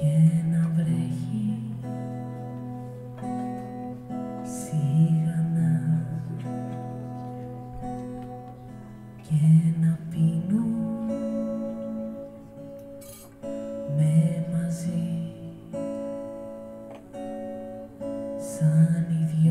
και να βρει σίγανα και να πεινούμε μαζί σαν οι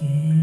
Yeah.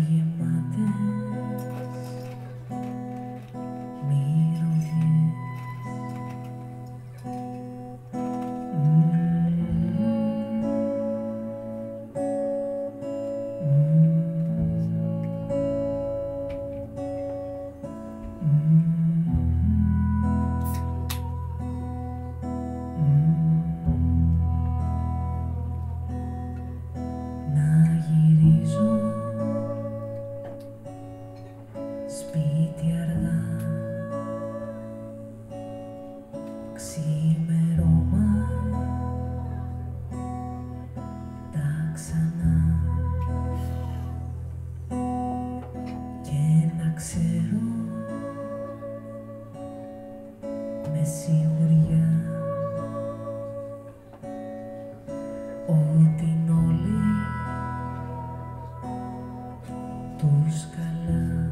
σιγουριά. Ότι όλοι τους καλά.